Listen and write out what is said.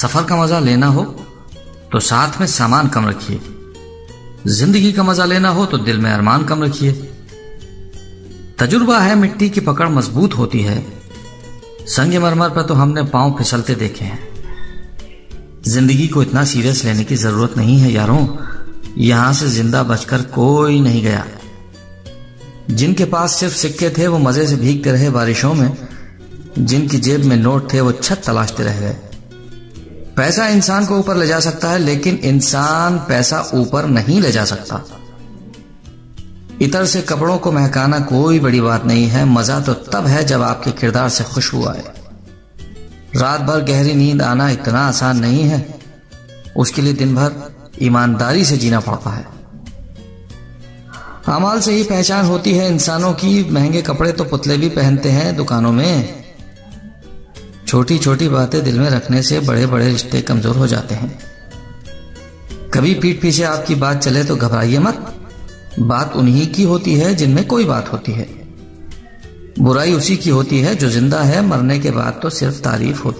सफ़र का मज़ा लेना हो तो साथ में सामान कम रखिए। ज़िंदगी का मज़ा लेना हो तो दिल में अरमान कम रखिए। तजुर्बा है, मिट्टी की पकड़ मज़बूत होती है। संग मरमर पर तो हमने पाँव फिसलते देखे हैं। ज़िंदगी को इतना सीरियस लेने की ज़रूरत नहीं है यारों। यहाँ से ज़िंदा बचकर कोई नहीं गया। जिनके पास सिर्फ़ सिक्के थे, वो मज़े से भीगते रहे बारिशों में। जिनकी जेब में नोट थे, वो छत तलाशते रह गए। पैसा इंसान को ऊपर ले जा सकता है, लेकिन इंसान पैसा ऊपर नहीं ले जा सकता। इतर से कपड़ों को महकाना कोई बड़ी बात नहीं है। मज़ा तो तब है जब आपके किरदार से खुशबू आए रात भर गहरी नींद आना इतना आसान नहीं है। उसके लिए दिन भर ईमानदारी से जीना पड़ता है। अमाल से ही पहचान होती है इंसानों की। महँगे कपड़े तो पुतले भी पहनते हैं दुकानों में। छोटी छोटी बातें दिल में रखने से बड़े बड़े रिश्ते कमज़ोर हो जाते हैं। कभी पीठ पीछे आपकी बात चले तो घबराइए मत। बात उन्हीं की होती है जिनमें कोई बात होती है। बुराई उसी की होती है जो ज़िंदा है, मरने के बाद तो सिर्फ़ तारीफ़ होती